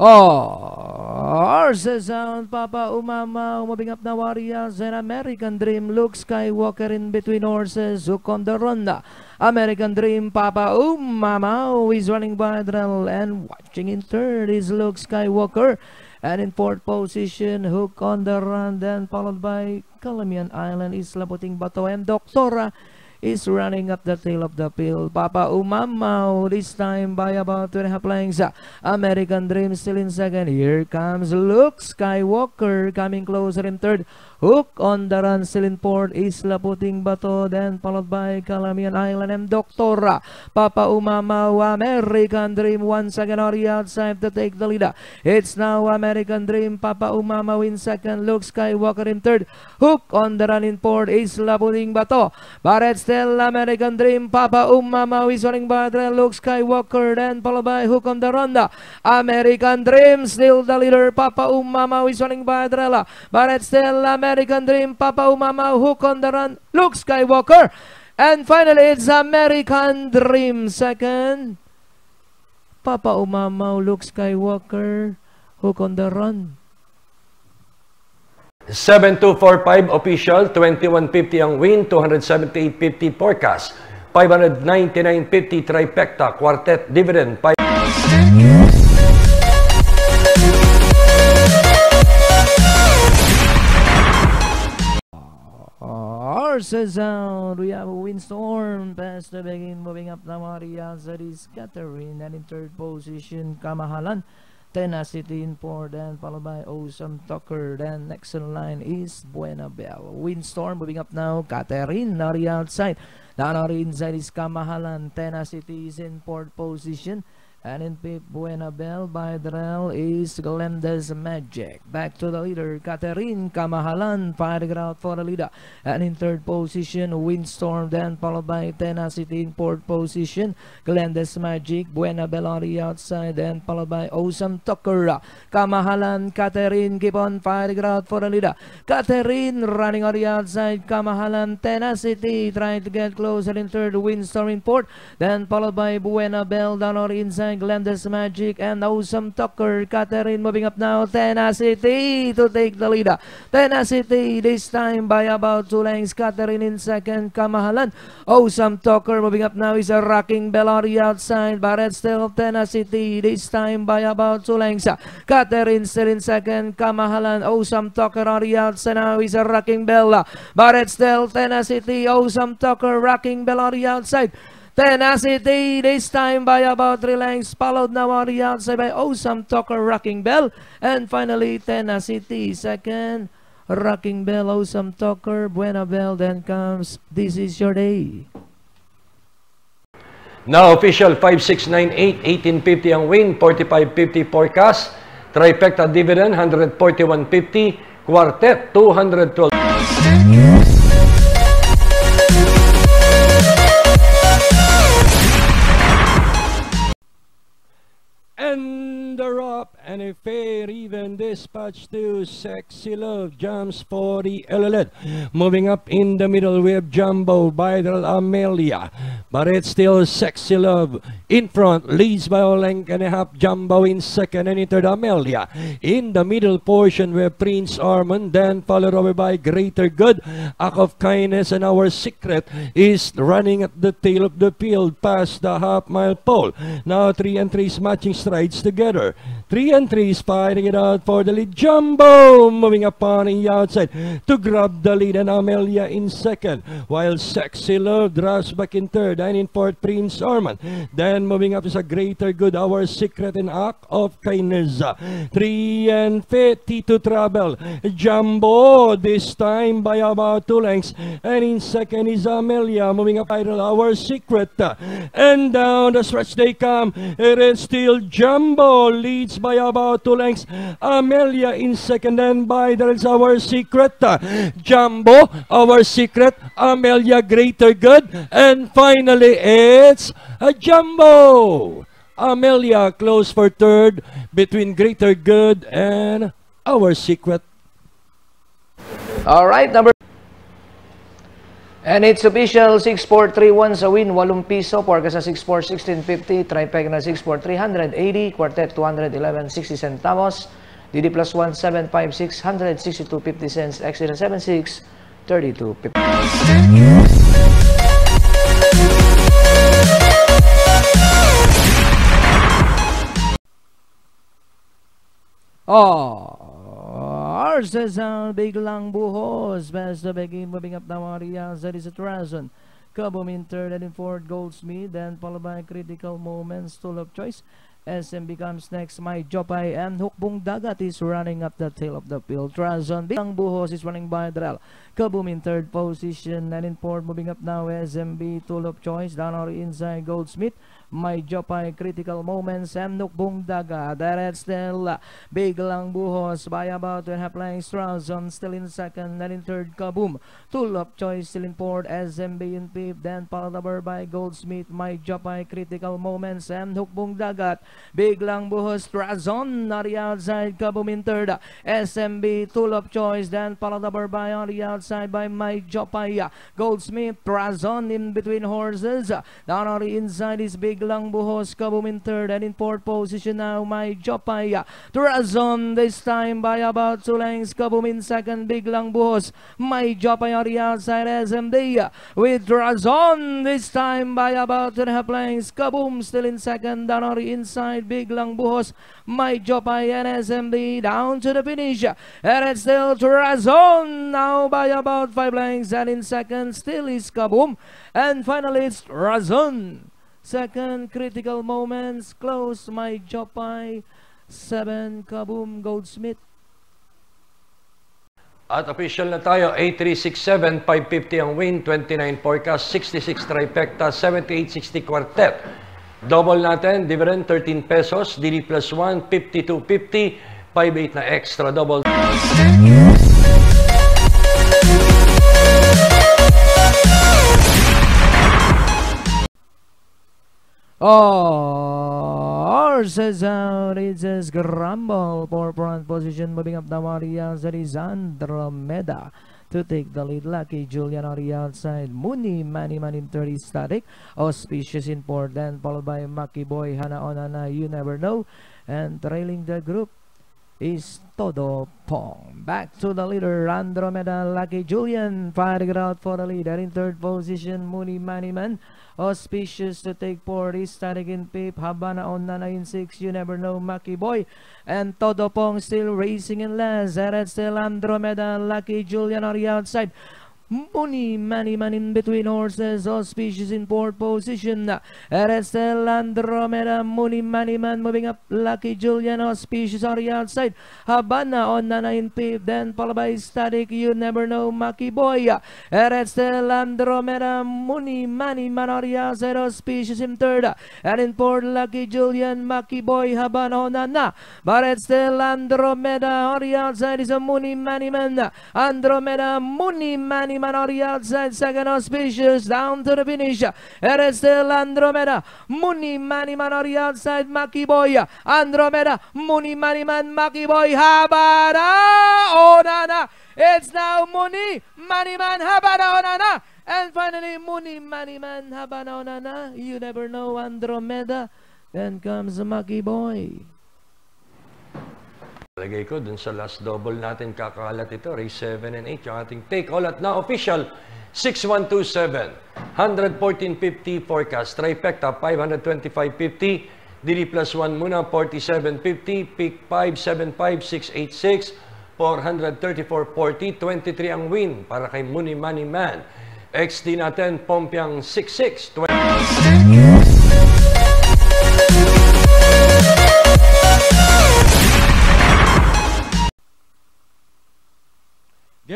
Oh horses sound, Papa Umama, moving up now Warriors and American Dream, Luke Skywalker in between horses, hook on the ronda. American Dream, Papa Umama is running by Drell and watching in third is Luke Skywalker. And in fourth position, Hook on the Run, then followed by Calamian Island, Isla Puting Bato, and Doctora is running up the tail of the field. Papa oh, Umamao oh, this time by about two and a half lengths. American Dream still in second. Here comes Luke Skywalker coming closer in third. Hook on the run still in fourth. Isla Puting Bato then followed by Calamian Island and Doctora. Papa Umamao American Dream once again already outside to take the lead. It's now American Dream. Papa Umamao in second. Luke Skywalker in third. Hook on the run in fourth. Isla Puting Bato. But it's still American Dream. Papa Umama is running by the Luke Skywalker, then followed by Hook on the Ronda. American Dream still the leader. Papa Umama is running by Drella. But it's still Dream. Papa Umama, Hook on the Run. Luke Skywalker. And finally, it's American Dream second. Papa Umama, Luke Skywalker, Hook on the Run. 7245 official, 2150 ang win, 278.50 forecast, 599.50 trifecta, quartet dividend, 5 Horses out. Oh, we have a windstorm past the begin. Moving up now, Arias. That is Catherine. And in third position, Kamahalan. Tenacity in fourth, then followed by Awesome Tucker. Then next in line is Buena Bell. Windstorm moving up now. Catherine, Nari outside. Nari inside is Kamahalan. Tenacity is in fourth position. And in fifth, Buena Bell by Drell is Glenda's Magic. Back to the leader, Catherine Kamahalan fighting out for the leader. And in third position, Windstorm, then followed by Tenacity in fourth position. Glenda's Magic, Buena Bell on the outside, then followed by Awesome Tucker. Kamahalan, Catherine keep on fighting out for the leader. Catherine running on the outside, Kamahalan, Tenacity trying to get closer in third, Windstorm in fourth, then followed by Buena Bell down on the inside. Glenda's Magic and Awesome Tucker. Catherine moving up now. Tenacity to take the lead. Tenacity this time by about two lengths. Catherine in second. Kamahalan. Oh, awesome Tucker moving up now is a rocking bell on outside. It's still Tenacity this time by about two lengths. Catherine still in second. Kamahalan. Oh, awesome Tucker on the outside now is a rocking bell. But it's still Tenacity. Oh, awesome Tucker rocking bell Tenacity this time by about three lengths, followed now on the outside by oh, Awesome Talker Rocking Bell. And finally, Tenacity second, Rocking Bell, oh, Awesome Talker, Buena Bell. Then comes This Is Your Day. Now official 5698, 1850 ang win, 4550 forecast, trifecta dividend 141.50, quartet 212. Fair even dispatch to Sexy Love jumps for the LLed. Moving up in the middle we have Jumbo by the Amelia. But it's still Sexy Love in front, leads by a length and a half. Jumbo in second and in third Amelia. In the middle portion we have Prince Armand, then followed over by Greater Good. Act of Kindness and Our Secret is running at the tail of the field past the half mile pole. Now three and three matching strides together. Three and three is fighting it out for the lead. Jumbo moving up on the outside to grab the lead and Amelia in second. While Sexy Love back in third and in fourth Prince Armand. Then moving up is a greater good our secret and act of kindness. Three and fifty to travel. Jumbo this time by about two lengths. And in second is Amelia moving up idle our secret. And down the stretch they come. It is still Jumbo leads by about two lengths. Amelia in second and by there's our secret. Uh, Jumbo, our secret. Amelia, greater good. And finally, it's a Jumbo. Amelia close for third between greater good and our secret. All right, number And it's official, 64331 sa win, 8 piso. Porcas na 641650, Tripeg na 64380, Quartet 211, 60 centavos. DD plus 1, 756, 162.50 cents. Exit 76, 32.50. Oh. Oh, Arcesan biglang buhos. Basta begin moving up na Maria Zedis at Razon. Kaboom in third and in fourth, Goldsmith, then followed by critical moments, tool of choice. SM becomes next. My Jopay and Hukbong Dagat is running up the tail of the field. Razon Biglang Buhos is running by Drell. Kaboom in third position and in fourth, moving up now. SMB, tool of choice, down or inside Goldsmith. may Jopay critical moments Samnuk Bungdaga Direct still Biglang Buhos by about to have playing Strazon still in second and in third Kaboom Tulop Choice still in fourth SMB in fifth then Paldabar by Goldsmith may Jopay critical moments Samnuk Bungdagat Biglang Buhos Strazon on the outside Kaboom in third SMB Tulop Choice then Paldabar by on outside by my Jopay Goldsmith Strazon in between horses. Down on the inside is Big Lang buhos Kaboom in third and in fourth position now my Jopay Turazon this time by about two lengths Kaboom in second Big Lang buhos. My Jopay on the outside SMB with Turazon this time by about two and a half lengths Kaboom still in second down on the inside biglang buhos. My Jopay and SMB down to the finish. And it's still Turazon now by about five lengths and in second still is Kaboom and finally it's Razon Second, critical moments, close my Jopay. Seven, Kaboom Goldsmith. At official na tayo, 8367, 550 ang win, 29 forecast, 66 trifecta, 7860 quartet. Double natin, dividend 13 pesos, DD plus 1, 5250, 58 na extra double. Oh, horses out. It says uh, Grumble for front position. Moving up the Maria is Andromeda to take the lead. Lucky Julian on the outside. Mooney, Manny Man in 30 static. Auspicious in fourth. Then followed by Maki Boy, Hana Onana, you never know. And trailing the group is Todo Pong. Back to the leader, Andromeda, Lucky Julian fighting it out for the lead. And in third position, Mooney Man. Auspicious to take four starting in fifth. Habana on Nana in six. You never know, Maki Boy. And Todo Pong still racing in last. And still Andromeda, Lucky Julian on the outside. Muni Mani Man in between horses, auspicious in fourth position. Erestel Andromeda, Muni Mani Man moving up. Lucky Julian, auspicious on the outside. Habana on Nana in fifth, then followed by Static, you never know, Maki Boy. Erestel Andromeda, Muni Mani Man on the outside, auspicious in third. And in fourth, Lucky Julian, Maki Boy, Habana on Nana. But still Andromeda on the outside is a Muni Mani Man. Andromeda, Muni Mani The outside, second auspicious, down to the finish. It is still Andromeda, Muni Mani Man on the outside, Maki Boy, Andromeda, Muni Mani Man, Maki Boy, Habana, Onana. It's now Muni Mani Man, Habana, Onana. And finally, Muni Mani Man, Habana, Onana. You never know, Andromeda. Then comes the Maki Boy. Lagay ko dun sa last double natin kakalat ito, race 7 and 8, yung ating take all at na official 6127, 114.50 forecast, trifecta 525.50, DD plus 1 muna 47.50, peak 575686, 434.40, 23 ang win para kay Muni Money Man. XD natin, Pompiang 66,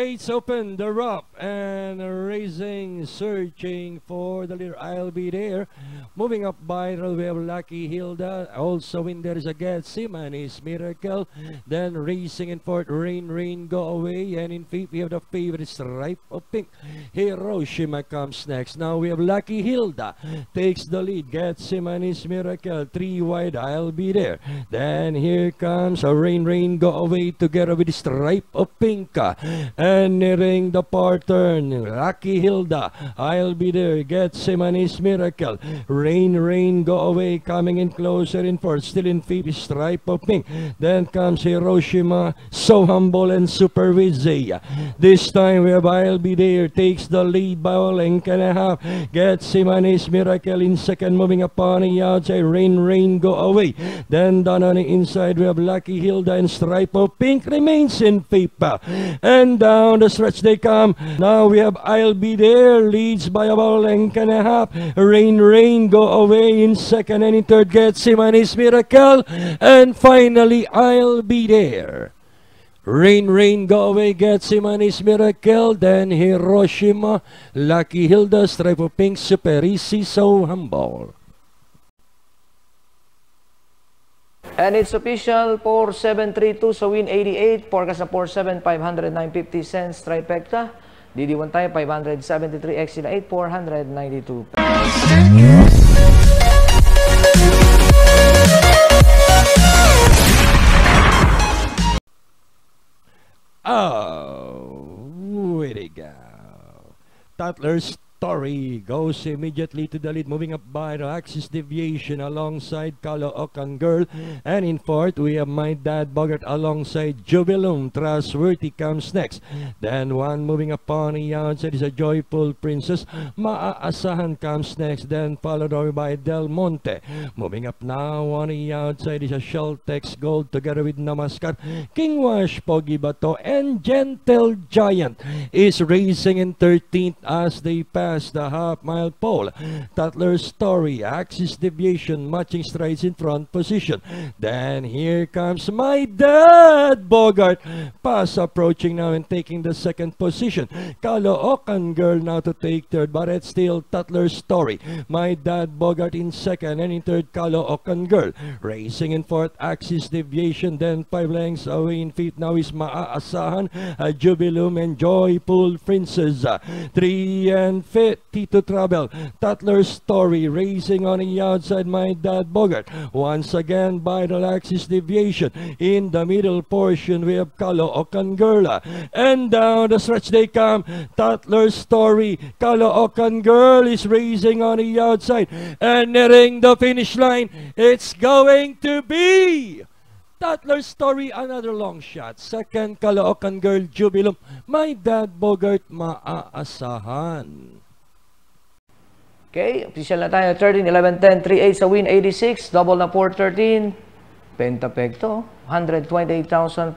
Gates open, the rough and racing, searching for the leader. I'll be there. Moving up by way of Lucky Hilda. Also in there is a Gethsemane's Miracle. Then racing in fourth, Rain, Rain, Go Away. And in fifth, we have the favorite Stripe of Pink. Hiroshima comes next. Now we have Lucky Hilda. Takes the lead. Gethsemane's Miracle. Three wide, I'll be there. Then here comes a Rain, Rain, Go Away together with Stripe of Pink. And Entering the turn, Lucky Hilda, I'll be there, Gethsemane's Miracle, Rain, Rain, Go Away, coming in closer in fourth, still in fifth, Stripe of Pink, then comes Hiroshima, So Humble and Super Vizzy. This time we have I'll be there, takes the lead by a length and a half, Gethsemane's Miracle in second, moving upon the outside, Rain, Rain, Go Away, then down on the inside we have Lucky Hilda and Stripe of Pink remains in paper. And down the stretch they come. Now we have I'll Be There, leads by about a length and a half. Rain, Rain, go away in second and in third. Gethsemane's Miracle. And finally, I'll Be There. Rain, Rain, go away, Gethsemane's Miracle. Then Hiroshima, Lucky Hilda, Stripe of Pink, Super Easy, So Humble. And it's official, 4732 sa win 88, forecast na 47, 509.50 cents, trifecta. DD1 tayo, 573, XC na 8, 492. Oh, way to go. Tatler's Story goes immediately to the lead, moving up by the axis deviation alongside Caloocan Girl. And in fourth, we have My Dad Bogart alongside Jubilum. Trustworthy comes next. Then one moving upon the outside is a Joyful Princess. Maaasahan comes next, then followed over by Del Monte. Moving up now on the outside is a Sheltex Gold together with Namaskar. King Wash, Pogi Bato, and Gentle Giant is racing in 13th as they pass past the half-mile pole. Tatler's story, axis deviation, matching strides in front position. Then here comes my dad, Bogart. Pass approaching now and taking the second position. Caloocan girl now to take third, but it's still Tatler's story. My dad, Bogart in second, and in third, Caloocan girl. Racing in fourth, axis deviation, then five lengths away in fifth. Now is Maaasahan, Jubilum, and Joyful Princess. Three and fifth. Tito Travel. Tatler's story racing on the outside my dad Bogart. Once again by the Laxis deviation. In the middle portion we have Caloocan Girl. And down the stretch they come. Tatler's story. Caloocan Girl is racing on the outside. And nearing the finish line. It's going to be Tatler's story, another long shot. Second, Caloocan Girl, Jubilum. My dad, Bogart, maaasahan. Okay, official na tayo. 13, 11, 10, 3, 8 sa win, 86. Double na 4, 13. Pentapecto, 128,444.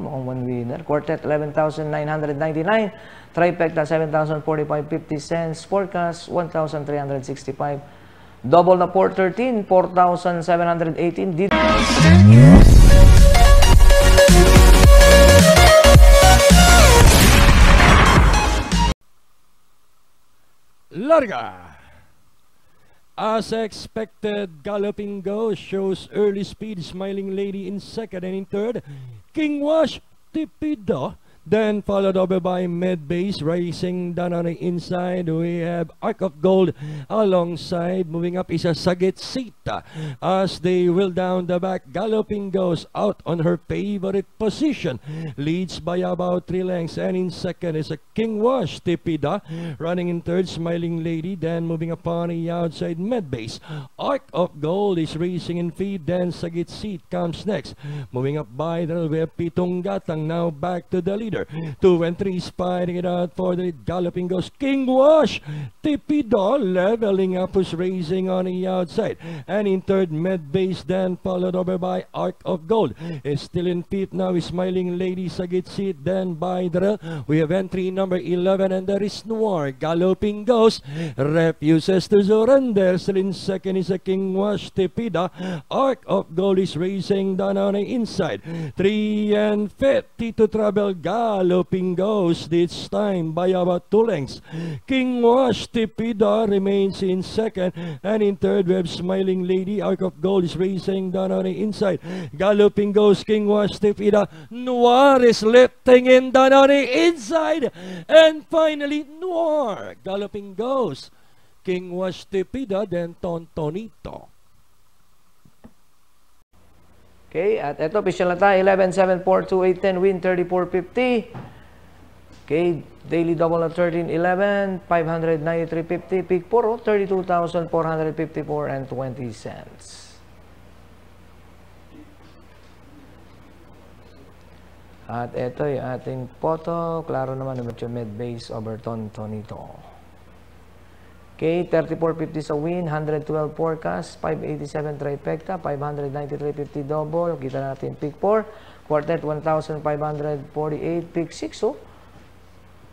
Mukhang one winner. Quartet, 11,999. Trifecta, 7,045.50 cents. Forecast, 1,365. Double na 4, 13. 4,718. Larga. As expected, Galloping Go shows early speed, Smiling Lady in second and in third. King Wash, Tipido Then followed over by Med Base racing down on the inside. We have Arc of Gold alongside. Moving up is a Sagit Sita. As they will down the back, Galloping goes out on her favorite position. Leads by about three lengths. And in second is a King Wash Tipida. Running in third, Smiling Lady. Then moving upon the outside, Med Base. Arc of Gold is racing in feed. Then Sagit Seat comes next. Moving up by the we Pitong Gatang now back to the lead leader. Two and three spiting it out for the galloping goes King Wash. Tippy Doll leveling up was racing on the outside. And in third, Med Base then followed over by Arc of Gold. Is still in fifth now Smiling Lady Sagit Seat. Then by the we have entry number 11 and there is Noir. Galloping goes. Refuses to surrender. Still in second is a King Wash Tipida. Arc of Gold is racing down on the inside. Three and fifth. Tito Travel Galloping galloping goes this time by about two lengths. King Wash Tipida remains in second and in third we have Smiling Lady Arc of Gold is racing down on the inside. Galloping goes King Wash Tipida. Noir is lifting in down on the inside and finally Noir galloping goes. King Wash Tipida then Tontonito. Okay, at ito, official na tayo. 11, 7, 4, 2, 8, 10, win 34, 50. Okay, daily double at 1311, 593.50. Peak 4, 32,454 and 20 cents. At ito yung ating photo. Klaro naman na medyo mid-base Overton Tonito. Okay, 34.50 sa win, 112 forecast, 587 trifecta, 593.50 double. Kita natin peak 4, quartet 1,548, peak 6 oh.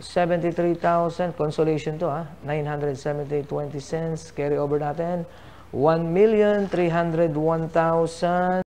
73,000, consolation to ha, 978.20 cents, carry over natin, 1,301,000.